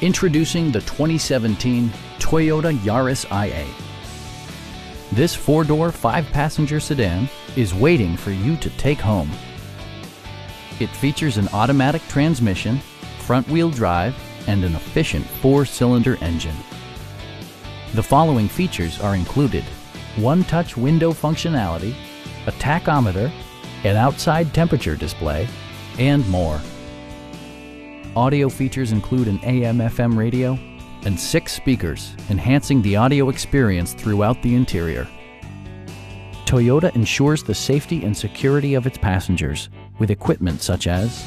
Introducing the 2017 Toyota Yaris IA. This four-door, five-passenger sedan is waiting for you to take home. It features an automatic transmission, front-wheel drive, and an efficient four-cylinder engine. The following features are included. One-touch window functionality, a tachometer, an outside temperature display, and more. Audio features include an AM-FM radio and six speakers, enhancing the audio experience throughout the interior. Toyota ensures the safety and security of its passengers with equipment such as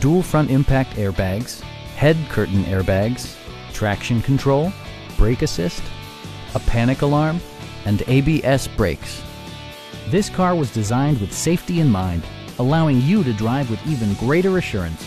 dual front impact airbags, head curtain airbags, traction control, brake assist, a panic alarm, and ABS brakes. This car was designed with safety in mind, allowing you to drive with even greater assurance.